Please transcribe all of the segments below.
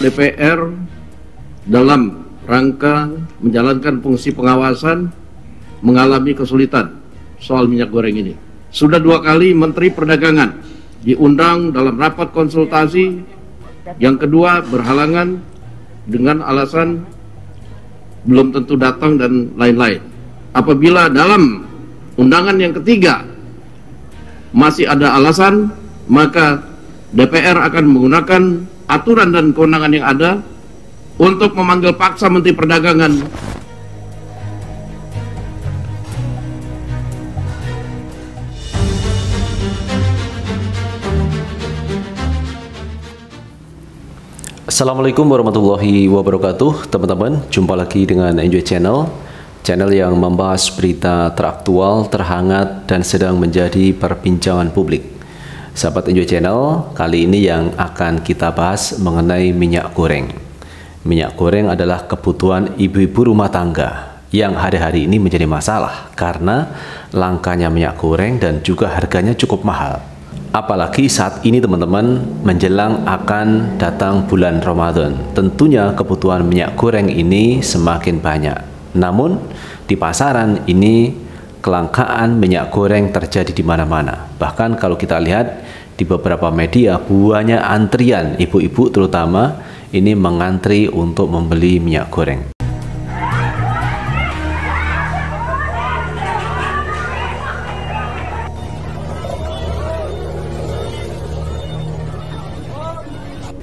DPR dalam rangka menjalankan fungsi pengawasan mengalami kesulitan soal minyak goreng ini. Sudah dua kali Menteri Perdagangan diundang dalam rapat konsultasi, yang kedua berhalangan dengan alasan belum tentu datang dan lain-lain. Apabila dalam undangan yang ketiga masih ada alasan, maka DPR akan menggunakan aturan dan kewenangan yang ada untuk memanggil paksa Menteri Perdagangan. Assalamualaikum warahmatullahi wabarakatuh. Teman-teman, jumpa lagi dengan Enjoy Channel. Channel yang membahas berita teraktual, terhangat, dan sedang menjadi perbincangan publik Sahabat Enjoy Channel, kali ini yang akan kita bahas mengenai minyak goreng Minyak goreng adalah kebutuhan ibu-ibu rumah tangga yang hari-hari ini menjadi masalah karena langkanya minyak goreng dan juga harganya cukup mahal Apalagi saat ini teman-teman menjelang akan datang bulan Ramadan. Tentunya kebutuhan minyak goreng ini semakin banyak. Namun di pasaran ini kelangkaan minyak goreng terjadi di mana-mana. Bahkan kalau kita lihat di beberapa media buahnya antrian ibu-ibu terutama ini mengantri untuk membeli minyak goreng.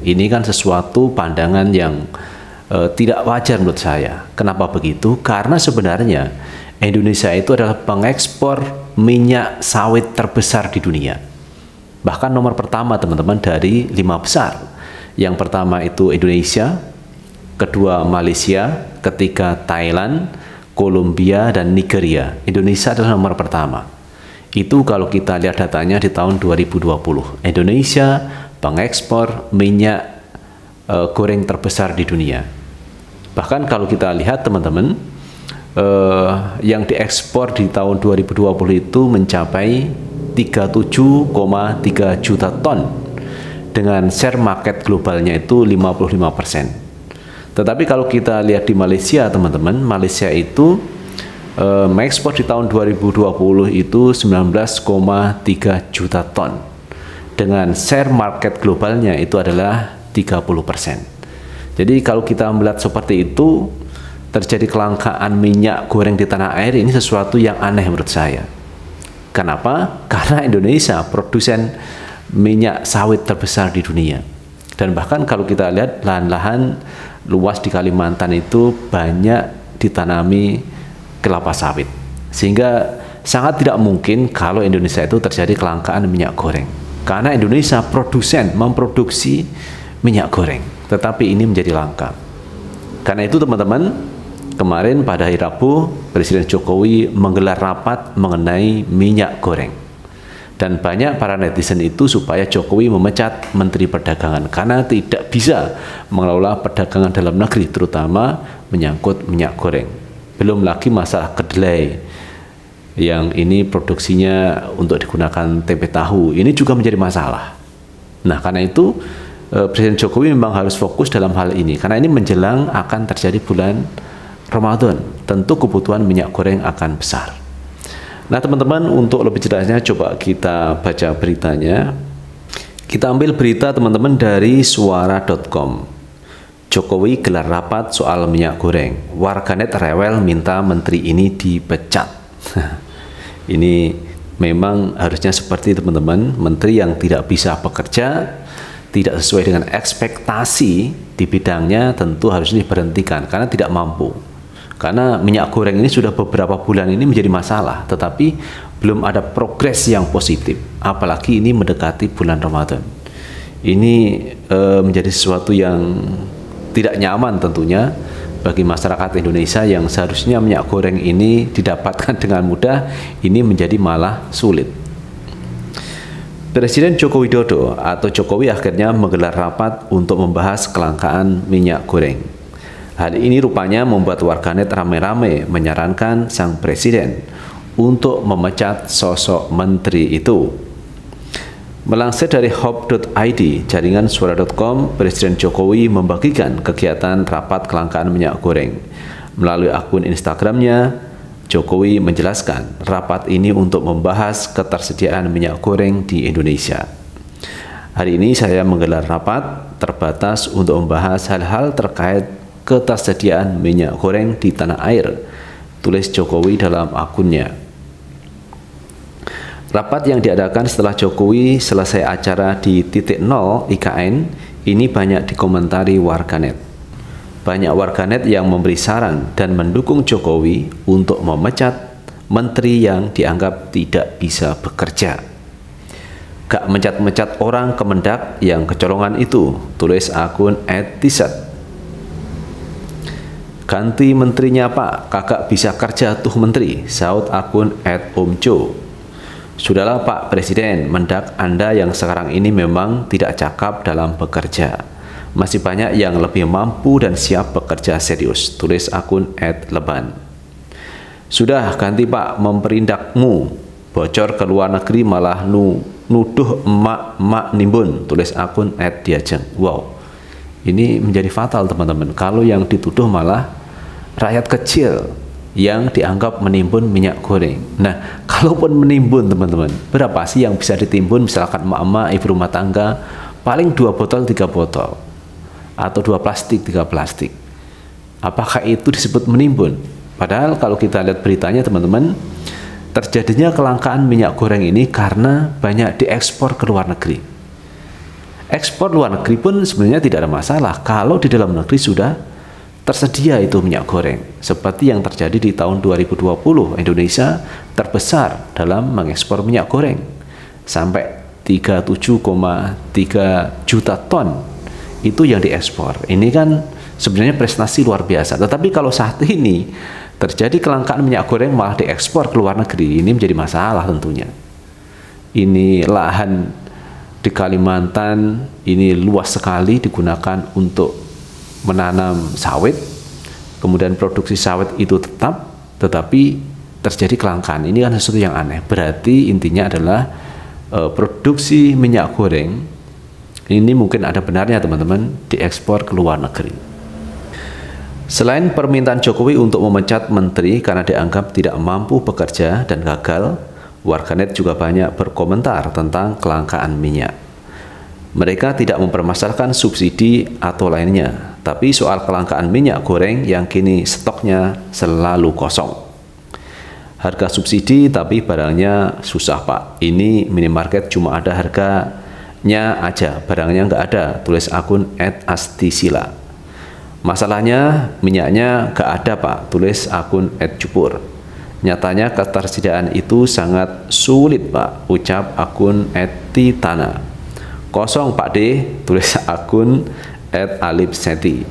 Ini kan sesuatu pandangan yang uh, tidak wajar menurut saya. Kenapa begitu? Karena sebenarnya Indonesia itu adalah pengekspor minyak sawit terbesar di dunia. Bahkan nomor pertama teman-teman dari lima besar. Yang pertama itu Indonesia, kedua Malaysia, ketiga Thailand, Kolombia, dan Nigeria. Indonesia adalah nomor pertama. Itu kalau kita lihat datanya di tahun 2020. Indonesia pengekspor minyak uh, goreng terbesar di dunia. Bahkan kalau kita lihat teman-teman, uh, yang diekspor di tahun 2020 itu mencapai 37,3 juta ton dengan share market globalnya itu 55 persen. Tetapi kalau kita lihat di Malaysia teman-teman, Malaysia itu uh, mengekspor di tahun 2020 itu 19,3 juta ton dengan share market globalnya itu adalah 30%. Jadi kalau kita melihat seperti itu, terjadi kelangkaan minyak goreng di tanah air ini sesuatu yang aneh menurut saya. Kenapa? Karena Indonesia produsen minyak sawit terbesar di dunia. Dan bahkan kalau kita lihat lahan-lahan luas di Kalimantan itu banyak ditanami kelapa sawit. Sehingga sangat tidak mungkin kalau Indonesia itu terjadi kelangkaan minyak goreng karena Indonesia produsen memproduksi minyak goreng, tetapi ini menjadi langka. Karena itu teman-teman, kemarin pada hari Rabu Presiden Jokowi menggelar rapat mengenai minyak goreng. Dan banyak para netizen itu supaya Jokowi memecat Menteri Perdagangan karena tidak bisa mengelola perdagangan dalam negeri terutama menyangkut minyak goreng. Belum lagi masalah kedelai yang ini produksinya untuk digunakan tempe tahu ini juga menjadi masalah. Nah, karena itu eh, Presiden Jokowi memang harus fokus dalam hal ini karena ini menjelang akan terjadi bulan Ramadan. Tentu kebutuhan minyak goreng akan besar. Nah, teman-teman, untuk lebih jelasnya coba kita baca beritanya. Kita ambil berita teman-teman dari suara.com. Jokowi gelar rapat soal minyak goreng. Warganet rewel minta menteri ini dipecat. Ini memang harusnya seperti teman-teman, menteri yang tidak bisa bekerja, tidak sesuai dengan ekspektasi di bidangnya tentu harus diberhentikan karena tidak mampu. Karena minyak goreng ini sudah beberapa bulan ini menjadi masalah, tetapi belum ada progres yang positif, apalagi ini mendekati bulan Ramadan. Ini e, menjadi sesuatu yang tidak nyaman tentunya bagi masyarakat Indonesia yang seharusnya minyak goreng ini didapatkan dengan mudah ini menjadi malah sulit. Presiden Joko Widodo atau Jokowi akhirnya menggelar rapat untuk membahas kelangkaan minyak goreng. Hal ini rupanya membuat warganet ramai-ramai menyarankan sang presiden untuk memecat sosok menteri itu. Melansir dari hop.id, jaringan suara.com, Presiden Jokowi membagikan kegiatan rapat kelangkaan minyak goreng. Melalui akun Instagramnya, Jokowi menjelaskan rapat ini untuk membahas ketersediaan minyak goreng di Indonesia. Hari ini saya menggelar rapat terbatas untuk membahas hal-hal terkait ketersediaan minyak goreng di tanah air, tulis Jokowi dalam akunnya. Rapat yang diadakan setelah Jokowi selesai acara di titik nol IKN ini banyak dikomentari warganet. Banyak warganet yang memberi saran dan mendukung Jokowi untuk memecat menteri yang dianggap tidak bisa bekerja. Gak mencat-mencat orang kemendak yang kecolongan itu, tulis akun @tisat. Ganti menterinya pak, kakak bisa kerja tuh menteri, saut akun @omco. Sudahlah Pak Presiden, mendak Anda yang sekarang ini memang tidak cakap dalam bekerja. Masih banyak yang lebih mampu dan siap bekerja serius. Tulis akun @leban. Sudah ganti Pak memperindakmu. Bocor ke luar negeri malah nu nuduh emak-emak nimbun. Tulis akun @diajeng. Wow. Ini menjadi fatal teman-teman. Kalau yang dituduh malah rakyat kecil yang dianggap menimbun minyak goreng. Nah, kalaupun menimbun teman-teman, berapa sih yang bisa ditimbun misalkan emak-emak ibu rumah tangga paling dua botol tiga botol atau dua plastik tiga plastik. Apakah itu disebut menimbun? Padahal kalau kita lihat beritanya teman-teman, terjadinya kelangkaan minyak goreng ini karena banyak diekspor ke luar negeri. Ekspor luar negeri pun sebenarnya tidak ada masalah kalau di dalam negeri sudah tersedia itu minyak goreng seperti yang terjadi di tahun 2020 Indonesia terbesar dalam mengekspor minyak goreng. Sampai 37,3 juta ton itu yang diekspor. Ini kan sebenarnya prestasi luar biasa. Tetapi kalau saat ini terjadi kelangkaan minyak goreng malah diekspor ke luar negeri ini menjadi masalah tentunya. Ini lahan di Kalimantan ini luas sekali digunakan untuk menanam sawit, kemudian produksi sawit itu tetap, tetapi terjadi kelangkaan. Ini kan sesuatu yang aneh. Berarti intinya adalah e, produksi minyak goreng ini mungkin ada benarnya teman-teman diekspor ke luar negeri. Selain permintaan Jokowi untuk memecat menteri karena dianggap tidak mampu bekerja dan gagal, warganet juga banyak berkomentar tentang kelangkaan minyak. Mereka tidak mempermasalahkan subsidi atau lainnya, tapi soal kelangkaan minyak goreng yang kini stoknya selalu kosong. Harga subsidi tapi barangnya susah pak. Ini minimarket cuma ada harganya aja, barangnya nggak ada. Tulis akun @astisila. Masalahnya minyaknya nggak ada pak. Tulis akun @cupur. Nyatanya ketersediaan itu sangat sulit pak. Ucap akun @titana. Kosong pak D. Tulis akun at Alip Seti.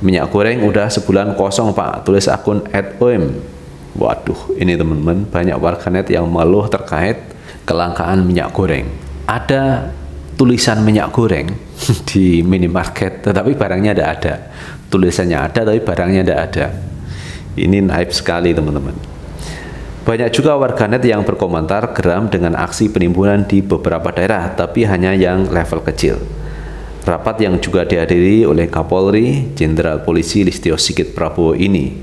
Minyak goreng udah sebulan kosong pak, tulis akun at OM. Waduh, ini teman-teman banyak warganet yang mengeluh terkait kelangkaan minyak goreng. Ada tulisan minyak goreng di minimarket, tetapi barangnya tidak ada. Tulisannya ada, tapi barangnya tidak ada. Ini naib sekali teman-teman. Banyak juga warganet yang berkomentar geram dengan aksi penimbunan di beberapa daerah, tapi hanya yang level kecil. Rapat yang juga dihadiri oleh Kapolri Jenderal Polisi Listio Sigit Prabowo ini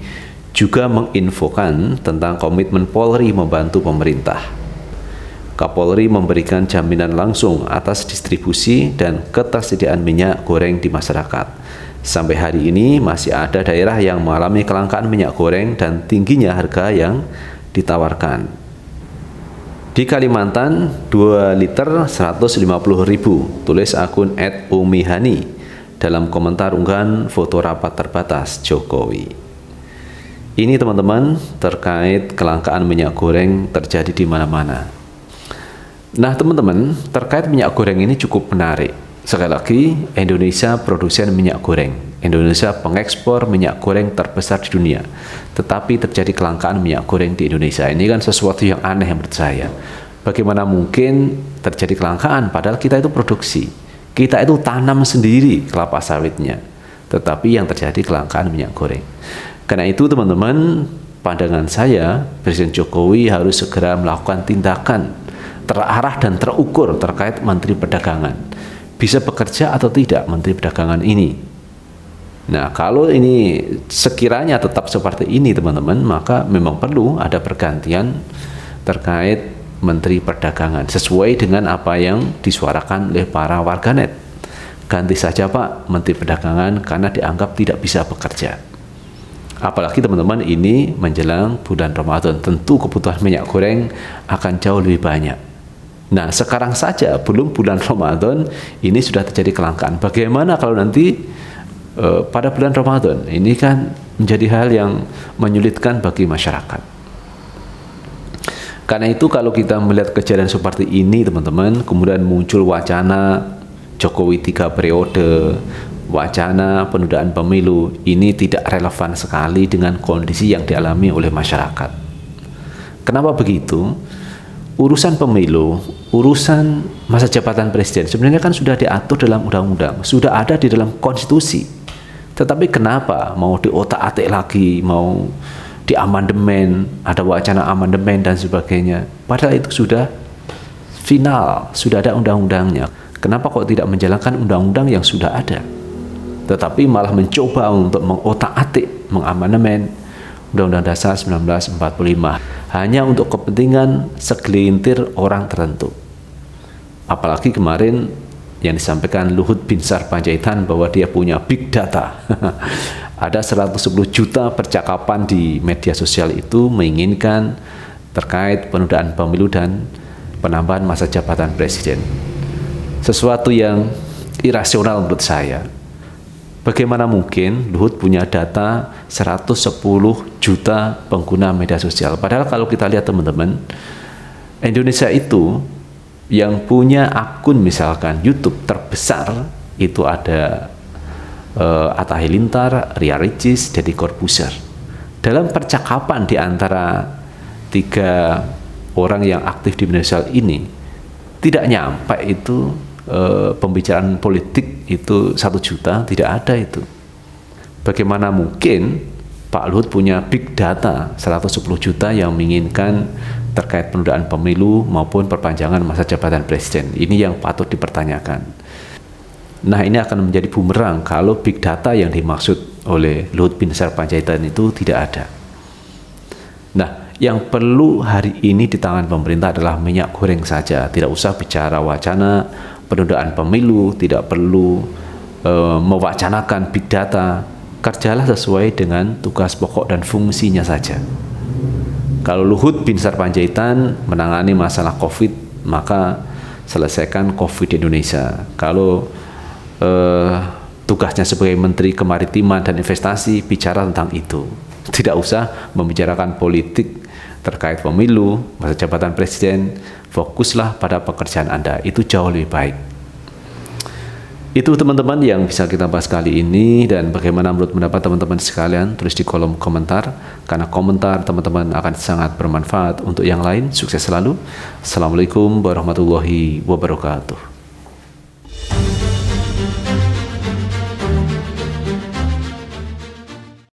juga menginfokan tentang komitmen Polri membantu pemerintah. Kapolri memberikan jaminan langsung atas distribusi dan ketersediaan minyak goreng di masyarakat. Sampai hari ini masih ada daerah yang mengalami kelangkaan minyak goreng dan tingginya harga yang ditawarkan. Di Kalimantan 2 liter 150 ribu Tulis akun Umihani Dalam komentar unggahan foto rapat terbatas Jokowi. Ini teman-teman terkait kelangkaan minyak goreng terjadi di mana-mana. Nah teman-teman terkait minyak goreng ini cukup menarik. Sekali lagi Indonesia produsen minyak goreng Indonesia pengekspor minyak goreng terbesar di dunia. Tetapi terjadi kelangkaan minyak goreng di Indonesia. Ini kan sesuatu yang aneh menurut saya. Bagaimana mungkin terjadi kelangkaan padahal kita itu produksi. Kita itu tanam sendiri kelapa sawitnya. Tetapi yang terjadi kelangkaan minyak goreng. Karena itu teman-teman, pandangan saya Presiden Jokowi harus segera melakukan tindakan terarah dan terukur terkait Menteri Perdagangan. Bisa bekerja atau tidak Menteri Perdagangan ini? Nah, kalau ini sekiranya tetap seperti ini, teman-teman, maka memang perlu ada pergantian terkait Menteri Perdagangan sesuai dengan apa yang disuarakan oleh para warganet. Ganti saja Pak Menteri Perdagangan karena dianggap tidak bisa bekerja. Apalagi teman-teman ini menjelang bulan Ramadan, tentu kebutuhan minyak goreng akan jauh lebih banyak. Nah, sekarang saja belum bulan Ramadan ini sudah terjadi kelangkaan. Bagaimana kalau nanti uh, pada bulan Ramadan? Ini kan menjadi hal yang menyulitkan bagi masyarakat. Karena itu kalau kita melihat kejadian seperti ini teman-teman, kemudian muncul wacana Jokowi tiga periode, wacana penundaan pemilu, ini tidak relevan sekali dengan kondisi yang dialami oleh masyarakat. Kenapa begitu? urusan pemilu, urusan masa jabatan presiden sebenarnya kan sudah diatur dalam undang-undang, sudah ada di dalam konstitusi. Tetapi kenapa mau diotak-atik lagi, mau di amandemen, ada wacana amandemen dan sebagainya. Padahal itu sudah final, sudah ada undang-undangnya. Kenapa kok tidak menjalankan undang-undang yang sudah ada? Tetapi malah mencoba untuk mengotak-atik, mengamandemen Undang-Undang Dasar 1945 hanya untuk kepentingan segelintir orang tertentu. Apalagi kemarin yang disampaikan Luhut bin Sar Panjaitan bahwa dia punya big data. Ada 110 juta percakapan di media sosial itu menginginkan terkait penundaan pemilu dan penambahan masa jabatan presiden. Sesuatu yang irasional menurut saya. Bagaimana mungkin Luhut punya data 110 juta pengguna media sosial? Padahal kalau kita lihat teman-teman, Indonesia itu yang punya akun misalkan YouTube terbesar itu ada uh, Atta Halilintar, Ria Ricis, Deddy Corbuzier. Dalam percakapan di antara tiga orang yang aktif di sosial ini, tidak nyampe itu e, pembicaraan politik itu satu juta tidak ada itu bagaimana mungkin Pak Luhut punya big data 110 juta yang menginginkan terkait penundaan pemilu maupun perpanjangan masa jabatan presiden. Ini yang patut dipertanyakan. Nah ini akan menjadi bumerang kalau big data yang dimaksud oleh Luhut bin Sarpanjaitan itu tidak ada. Nah yang perlu hari ini di tangan pemerintah adalah minyak goreng saja. Tidak usah bicara wacana penundaan pemilu, tidak perlu e, mewacanakan big data, kerjalah sesuai dengan tugas pokok dan fungsinya saja. Kalau Luhut bin Sarpanjaitan menangani masalah COVID, maka selesaikan COVID di Indonesia. Kalau e, tugasnya sebagai Menteri Kemaritiman dan Investasi bicara tentang itu, tidak usah membicarakan politik terkait pemilu, masa jabatan presiden, fokuslah pada pekerjaan Anda. Itu jauh lebih baik. Itu teman-teman yang bisa kita bahas kali ini dan bagaimana menurut pendapat teman-teman sekalian tulis di kolom komentar karena komentar teman-teman akan sangat bermanfaat untuk yang lain. Sukses selalu. Assalamualaikum warahmatullahi wabarakatuh.